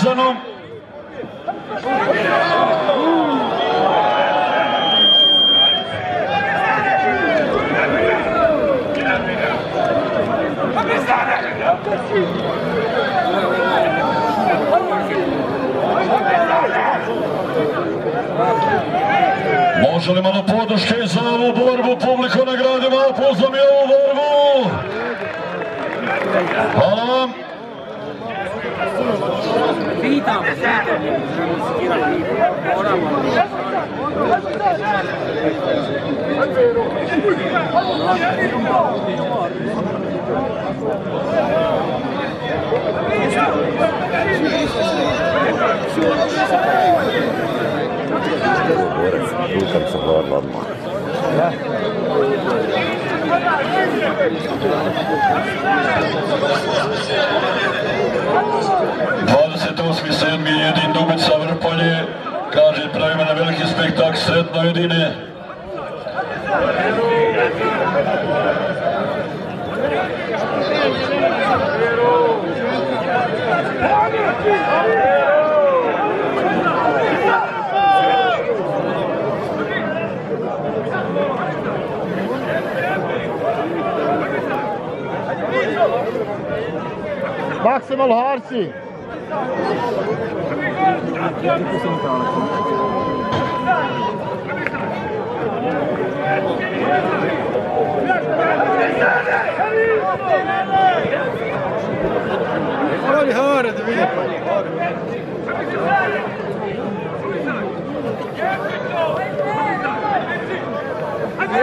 Ibrizanom. Može li malo za ovu borbu, publiku nagradi malo pozvam i ovu borbu. Hvala vam. Vita ma sempre non si tira la vita, ora ma non. Devlet Bayri'ne Maximal Harsi.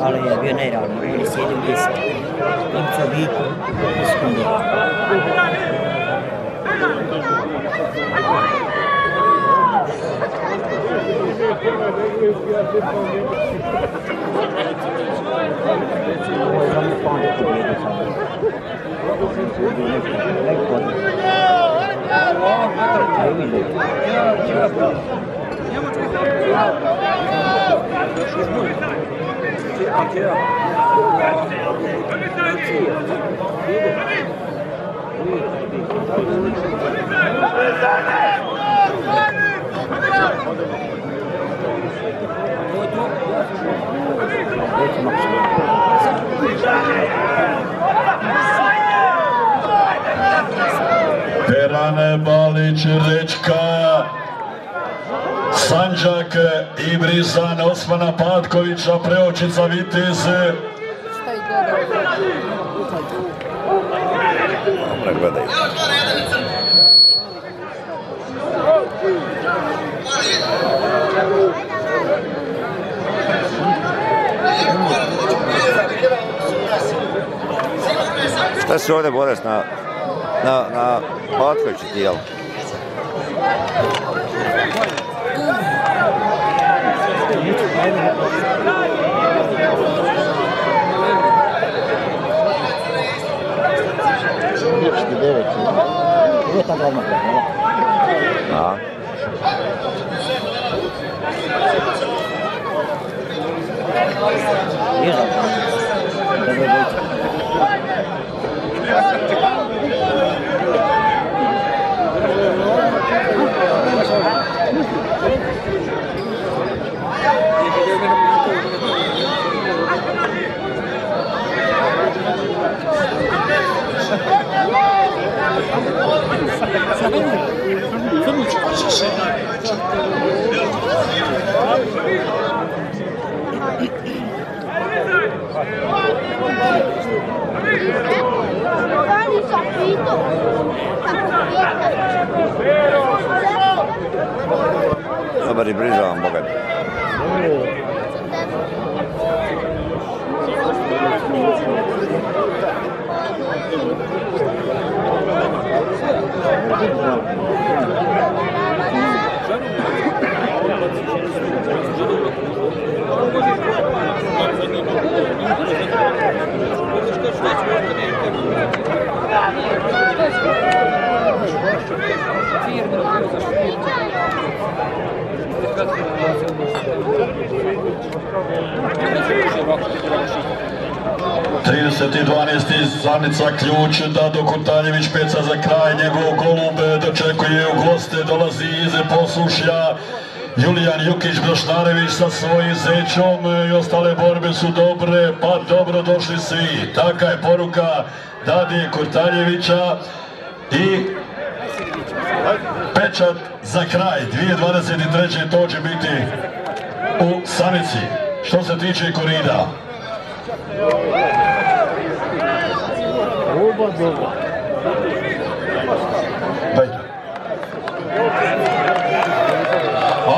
Ale je generál, je 70. Konca víku, skončil. Ovo je samo pamet pobjede samo. Ovo se su uvijek neki, neki godine. Ovo je neki godine. Terane Baliçeri Sanđak, Ibrizan, Osmana Patkovića, Preočica, Vitez. Šta se ovdje boreš na, na, na Patkoviću ti, Yeah. Nobody breathes on Bogan. Oh. 30.12. Zanica ključ, Dado Kurtanjević, peca za kraj, njegov golube dočekuje u goste, dolazi iz poslušja. Julijan Jukić Brošnarević sa svojim zećom i ostale borbe su dobre, pa dobro došli svi. Taka je poruka Dadi Kurtaljevića i pečat za kraj 2023. to će biti u Sanici što se tiče korida.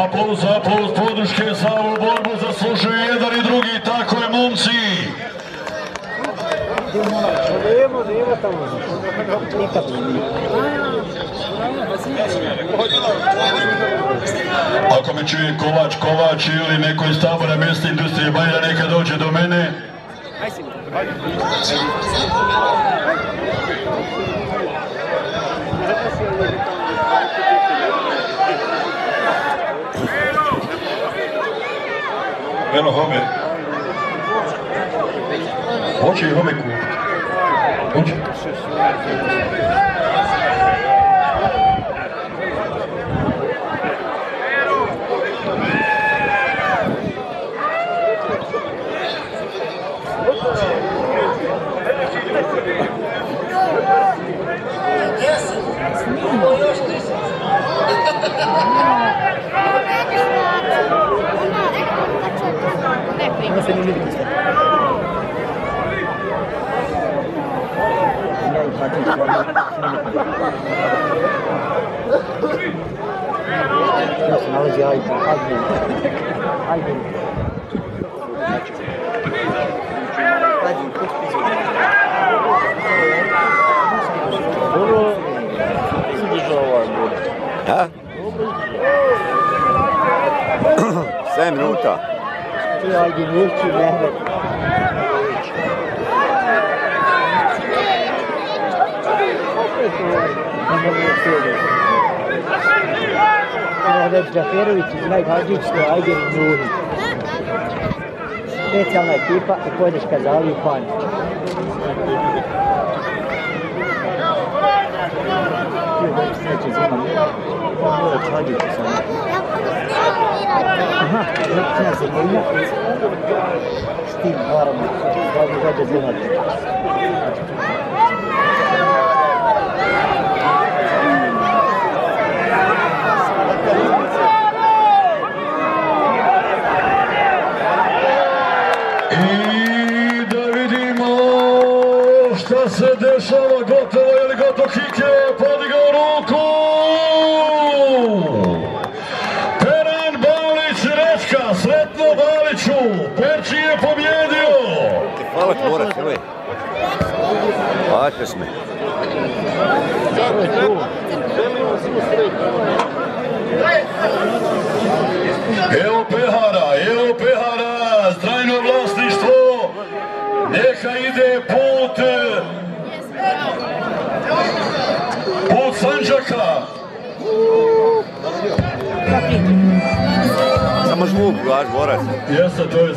Aplauz, aplauz, podrške za ovu borbu zaslužuju jedan i drugi, tako je momci. Tamo. Ako me čuje Kovač, Kovač ili neko iz tabora mjesta industrije Bajra, neka dođe do mene. Eno Home. Hoće i Home kupiti. Hoće. Não sei nem o que está. No, no, no, no, Neću, Mehmet. Mehmet Džaferović iz Najhađićke, ajde, Nuri. Specijalna ekipa i podrška za Aliju Panić. Mora čađiti samo. Aha. I da vidimo šta se dešava, gotovo je li gotovo Kike, Hvala tvorac, ili? Plaćaš me. Evo Pehara, evo Pehara, strajno vlasništvo, neka ide put, put Sanđaka. Samo zvuk, vaš dvorac. Jeste, to je.